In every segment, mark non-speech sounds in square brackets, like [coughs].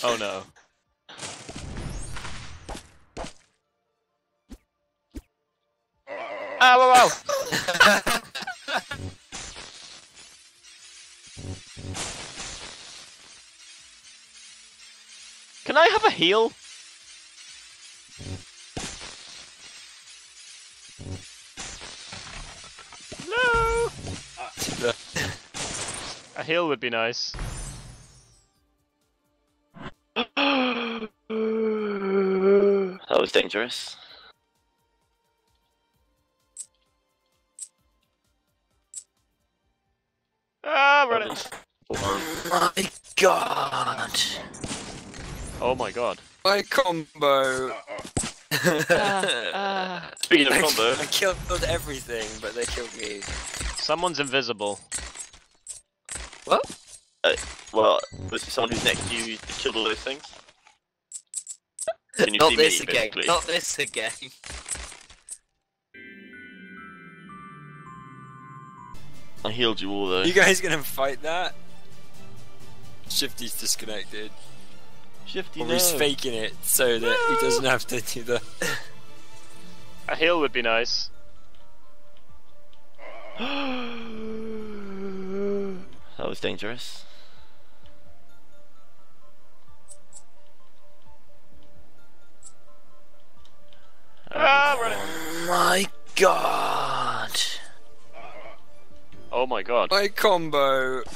[laughs] Oh no. Ah, whoa, whoa! [laughs] Can I have a heal? No! [laughs] a heal would be nice. Dangerous. Ah, run it! Oh my god. Oh my god. My combo. Uh, uh. Speaking of combo, [laughs] I killed everything, but they killed me. Someone's invisible. What? Uh, well, was it someone who's next to you that killed all those things? Can you Not see this me, again. basically? Not this again. I healed you all though. You guys gonna fight that? Shifty's disconnected. Shifty, Or no. he's faking it so that he doesn't have to do the. A heal would be nice. [gasps] That was dangerous. God. Oh my god. My combo. [laughs]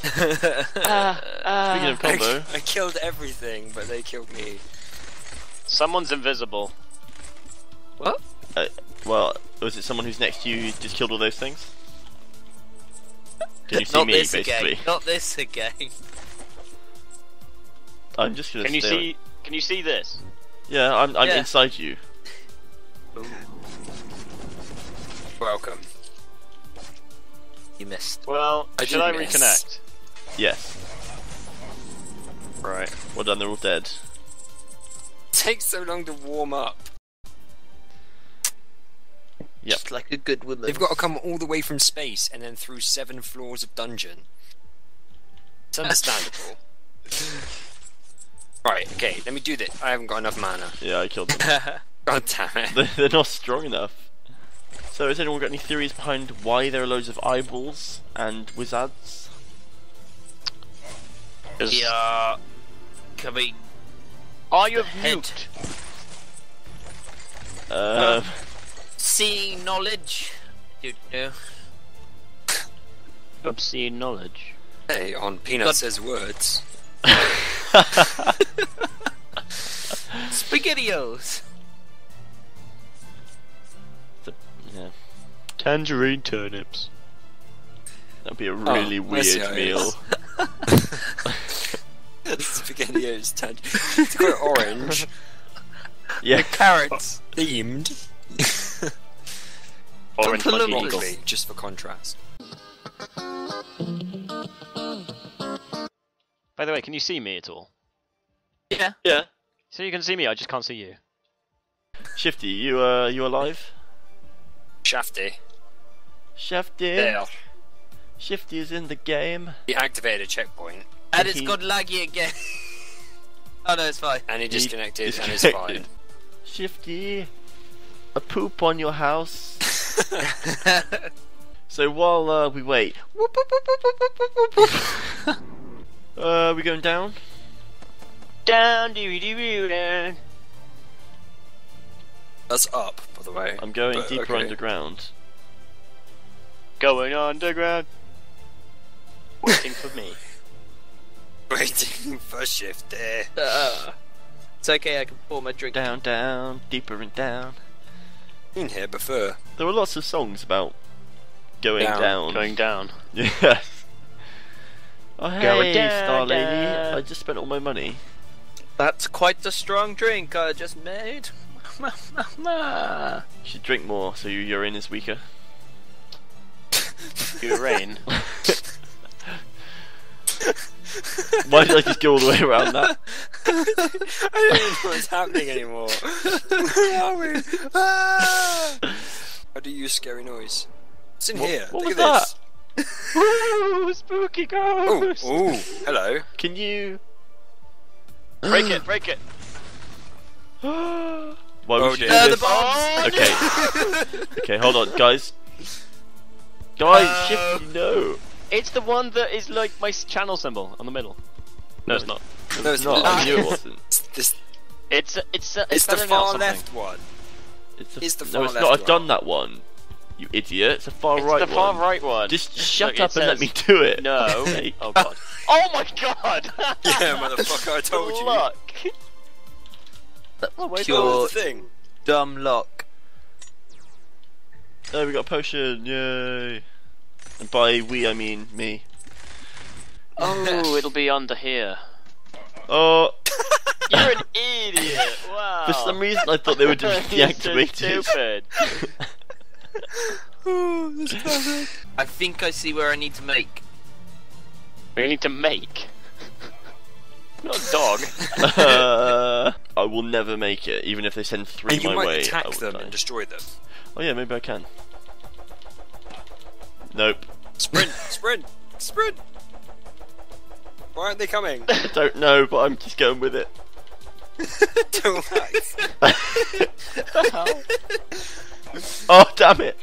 Speaking of uh, uh. combo, I, I killed everything, but they killed me. Someone's invisible. What? Uh, well, was it someone who's next to you who just killed all those things? Can you see Not me, this basically? again. Not this again. I'm just gonna Can you stay- see? Can you see this? Yeah, I'm, I'm Yeah. inside you. Welcome. You missed. Well, I should did I miss. reconnect? Yes. Right. Well done, they're all dead. takes so long to warm up. Yep. Just like a good woman. They've got to come all the way from space and then through seven floors of dungeon. It's understandable. [laughs] right, okay, let me do this. I haven't got enough mana. Yeah, I killed them. [laughs] God damn it. They're- they're not strong enough. So, has anyone got any theories behind why there are loads of eyeballs and wizards? Is- Yeah. Coming. Are you head. mute? Um, Seeing knowledge. You know. Obscene knowledge. Hey, on Peanut God. Says Words. [laughs] Spaghettios. Yeah, Tangerine turnips. that'd be a really Oh, weird how it meal. [laughs] is. Spaghettios tan- It's quite orange. Yeah, Carrots. Themed. Orange put monkey them eagle. Just for contrast. By the way, can you see me at all? Yeah. yeah. So you can see me, I just can't see you. Shifty, you uh, you alive? Shafty. Shafty. There. Shifty is in the game. He activated a checkpoint. And it's got laggy again. [laughs] oh no, it's fine. And he disconnected, he disconnected. and it's fine. Shifty, a poop on your house. [laughs] so while uh, we wait, [laughs] uh, are we going down? Down, dee dee down. That's up, by the way. I'm going But, deeper okay. underground. Going underground. Waiting for me. [laughs] Waiting for Shifty. Uh, it's okay, I can pour my drink. Down, down, deeper and down. Been here before. There were lots of songs about going Down. down. Going down. [laughs] Yes. Oh hey, Going down, Star Lady! down. I just spent all my money. That's quite the strong drink I just made. You should drink more so your urine is weaker. [laughs] Urine. Why did I just go all the way around that? [laughs] I don't even know what's happening anymore. Where are we? Ah! [laughs] How do you use scary noise? It's in What- here. what Look was at Woo! Spooky this. Oh, ghost! oh, hello. Can you? Break it, break it. [gasps] [gasps] [gasps] Why would Oh, you dear. do Uh, the this? bombs! Okay. [laughs] Okay, hold on, guys. Guys, Oh. Shifty, no. It's the one that is like my channel symbol on the middle. No, it's not. No, it's No, not. I knew it wasn't. [laughs] It's, this, It's uh, it's uh, it's the far left one. It's, It's the no, it's left not. I've done that one. You idiot. It's the far It's right It's the far one. right one. Just shut Look, up it and let me do it. No. [laughs] Okay. oh god. Oh my god. Yeah, motherfucker, I told you. Luck. That's What pure the thing? dumb luck. There we got a potion. Yay. And by we, I mean me. Oh, [laughs] it'll be under here. Oh, [laughs] You're an idiot. Wow. for some reason I thought they were just [laughs] You're so deactivated. stupid. I think I see where I need to make. We need to make. Not a dog. uh, I will never make it, even if they send three And you my might way. I attack them die. and destroy them. Oh yeah, maybe I can. Nope. Sprint, [laughs] sprint, sprint. Why aren't they coming? I [laughs] don't know, but I'm just going with it. [laughs] Don't Oh damn it!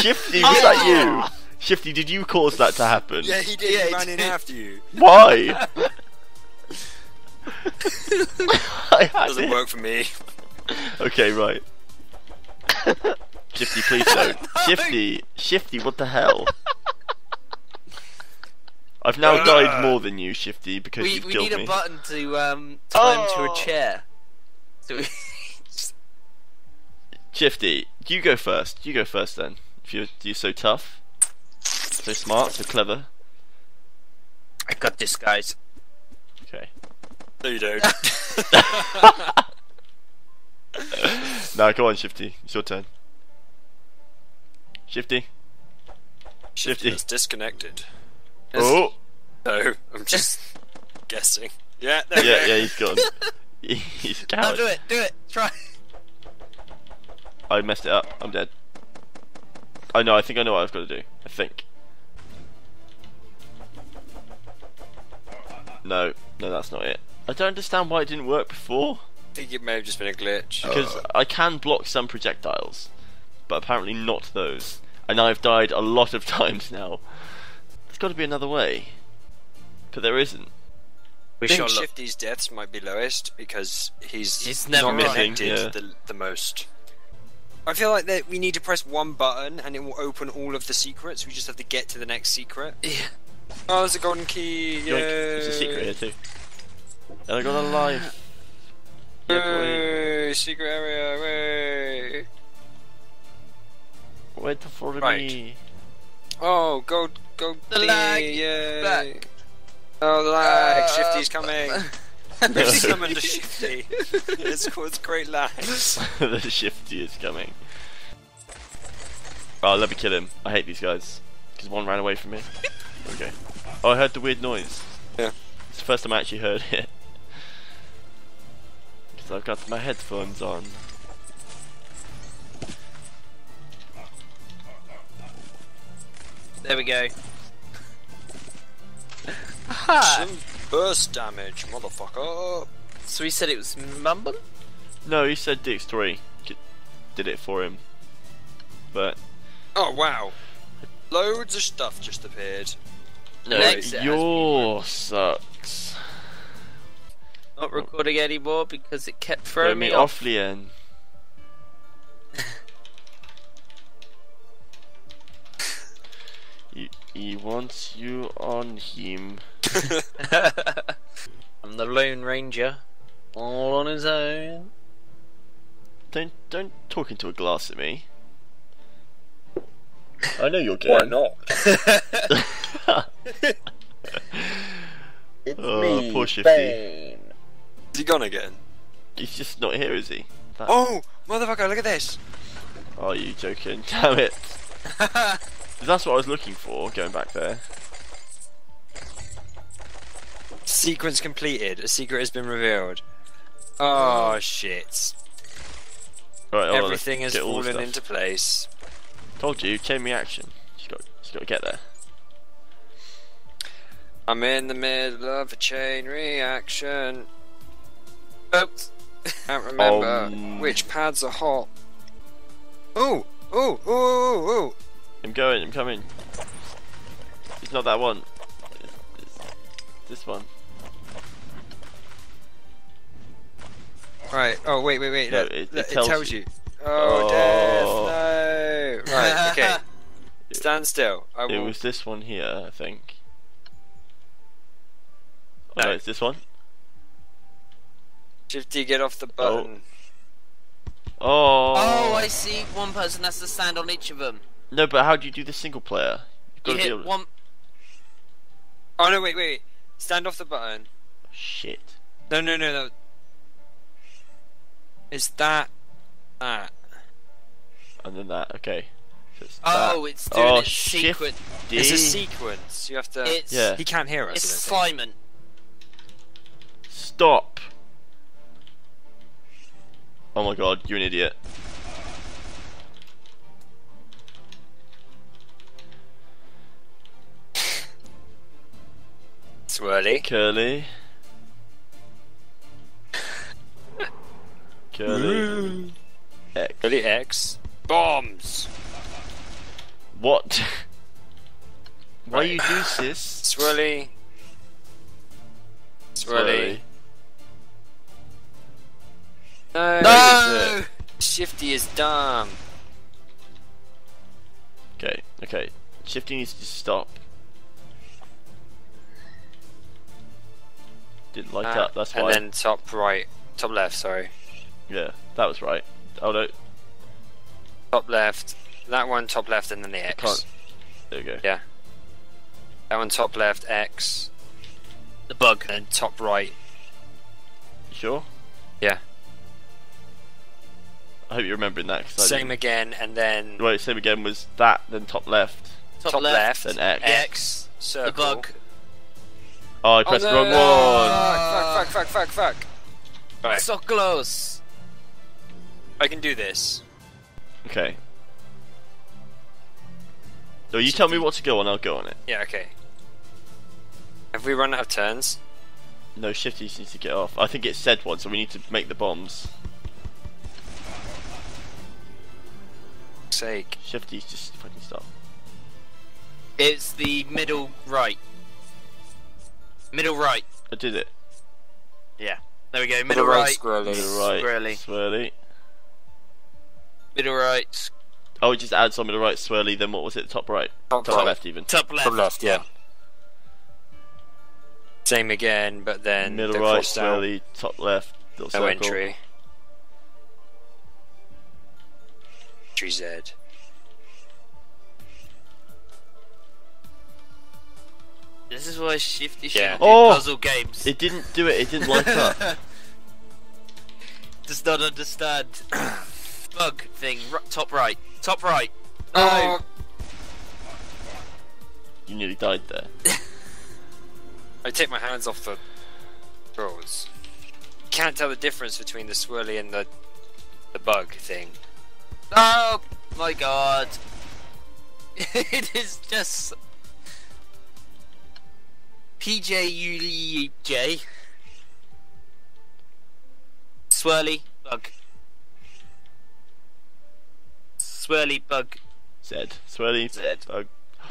Shifty, was that you? Shifty, did you cause that to happen? Yeah, he did. Yeah, he he ran in after you. Why? I had Doesn't work for me. Okay, right. Shifty, please [laughs] don't. Shifty, Shifty, what the hell? I've now died more than you, Shifty, because We, you've we killed need a button to um time to Oh. a chair. So we [laughs] Shifty, you go first. You go first then. If you're, you're so tough, so smart, so clever. I got this, guys. Okay. No, you don't. [laughs] [laughs] Now go on, Shifty. It's your turn. Shifty. Shifty is disconnected. Oh. [laughs] No, I'm just guessing. Yeah, there Yeah, go. yeah, he's gone. [laughs] he's a coward. do it, do it, try. I messed it up. I'm dead. I know. I think I know what I've got to do. I think. No, no, that's not it. I don't understand why it didn't work before. I think it may have just been a glitch. Because oh. I can block some projectiles, but apparently not those. And I've died a lot of [laughs] times now. There's got to be another way, but there isn't. We I think shall. Shifty's deaths might be lowest because he's, He's never not missing, connected yeah. the, the most. I feel like that we need to press one button and it will open all of the secrets. We just have to get to the next secret. Yeah. Oh, there's a golden key! Yoink, Yay! There's a secret here too. And I got a life. Yeah. Yay, secret area! Way. Wait for Right. me. Oh, go, go, The thingy, lag, Yay! back. Oh, the lag! Uh, Shifty's coming. [laughs] [laughs] We've [laughs] summoned a Shifty. it's caused great lag. the shifty is coming. Oh, let me kill him. I hate these guys. Because one ran away from me. Okay. Oh, I heard the weird noise. Yeah. It's the first time I actually heard it. Because I've got my headphones on. There we go. Some burst damage, motherfucker. So he said it was Mumble? No, he said DX3 did it for him. But Oh wow. Loads of stuff just appeared. No, Right. it has your sucks. Not recording anymore because it kept Throw throwing me me off, off. Lien. [laughs] he, he wants you on him. [laughs] I'm the Lone Ranger, all on his own. Don't don't talk into a glass at me. I know you're gay. Why not? [laughs] It's Oh, poor Shifty. Is he gone again? He's just not here, is he? That- Oh, motherfucker! Look at this. Are you joking? [laughs] Damn it! [laughs] That's what I was looking for. Going back there. Sequence completed. A secret has been revealed. Oh shit! Right, Everything has fallen into place. Told you, chain reaction. She's got, she's got to get there. I'm in the middle of a chain reaction. Oops. Can't remember Um, which pads are hot. Oh, oh, oh, oh, oh. I'm going, I'm coming. It's not that one. It's, it's this one. Right. Oh, wait, wait, wait. No, it- it let- tells you. you. Oh, Oh. death, no. Right, [laughs] okay. Stand still. I It will. was this one here, I think. Oh, No. no, it's this one. Shifty, get off the oh. button. Oh. Oh, I see. One person has to stand on each of them. No, but how do you do the single player? You've got You to be hit able one. Oh, no, wait, wait, wait. Stand off the button. Shit. No, no, no, no. Is that that? And then that. Okay. So it's Oh, that. it's doing Oh, its sequence. It's a sequence. You have to. It's Yeah. He can't hear us. it's I don't think. Simon. Stop. Oh my god, you're an idiot. Swirly. Curly. Curly. X. Swirly X. Bombs. What? [laughs] Why Right. you do sis? Swirly. Swirly. No. No! Shifty is dumb. Okay, okay. Shifty needs to stop. Didn't like Ah, up, that's why. and then top right, top left. Sorry, Yeah, that was right. Oh no, top left. That one top left, and then the X. can't. There we go. Yeah. That one top left X, The bug. and top right. You sure? Yeah. I hope you're remembering that. 'cause I Same didn't. again, and then Wait, same again was that, then top left, Top, top left. left, then X. X, circle. The bug. Oh, I oh, pressed oh, the no. wrong ah, one. Fuck, fuck, fuck, fuck, fuck, fuck. Right, So close. I can do this. Okay. So you tell me what to go on, I'll go on it. Yeah, okay. Have we run out of turns? No, Shifty needs to get off. I think it said one, so we need to make the bombs. Sake. Shifty's just fucking stop. It's the middle right. Middle right. I did it. Yeah. There we go. Middle, Middle right. Squirrely. Middle right. Swirly. Swirly. Middle right. Oh, it just adds on middle right, swirly, then what was it? Top right? Top Top right. left even. Top left. Top left, yeah. Same again, but then middle the right, cross down, swirly, top left, little no circle. entry. Entry Z. This is why Shifty Yeah. shouldn't do Oh! puzzle games. It didn't do it, it didn't light up. [laughs] Does not understand. [coughs] Bug thing. R- top right. Top right. Oh, you nearly died there. [laughs] I take my hands off the controls. Can't tell the difference between the swirly and the the bug thing. Oh my god. [laughs] it is just PJUJ. Swirly bug. Swirly bug. Z. Swirly. Z. bug.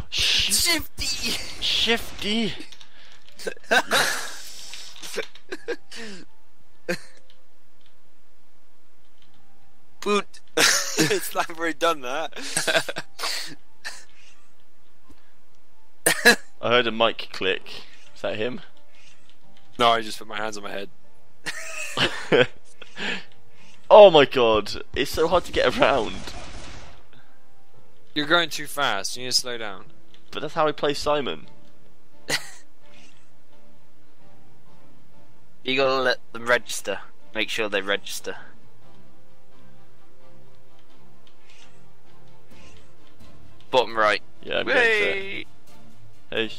Shifty. shifty. [laughs] Boot. [laughs] it's like I've already done that. [laughs] I heard a mic click. Is that him? No, I just put my hands on my head. [laughs] oh my god, it's so hard to get around. You're going too fast. You need to slow down. But that's how I play Simon. You gotta let them register. Make sure they register. Bottom right. Yeah, I'm Whey! to. Hey.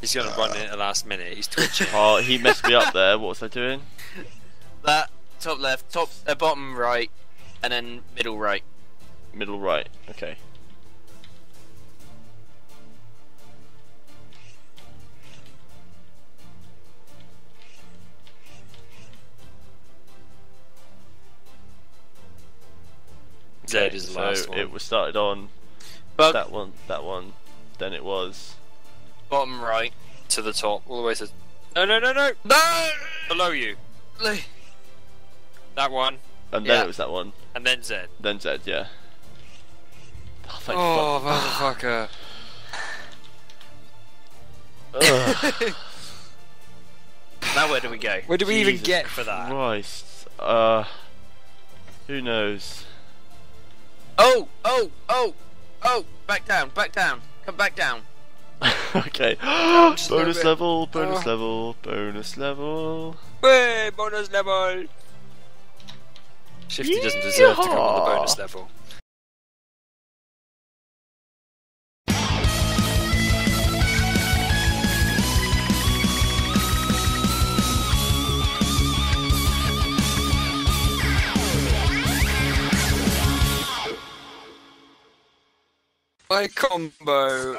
He's going to uh. run in at the last minute. He's twitching. oh, he messed me up there. What was I doing? That top left, top uh, bottom right, and then middle right. Middle right. Okay. Z is the last so one. it was started on Bug, that one, that one. Then it was. bottom right. to the top, all the way to. No, no, no, no! No! Below you. Lee. That one, And then Yeah. it was that one. and then Z. Then Z, yeah. Oh, thank Oh, fuck. motherfucker. Ugh, [sighs] [sighs] Now where do we go? Where do we even get for that? Christ. Uh, who knows? Oh! Oh! Oh! Oh! Back down! Back down! Come back down! [laughs] okay. [gasps] Just a little bonus level, bonus Oh. level, bonus level. Way, bonus level! Shifty doesn't deserve to come on the bonus level. My combo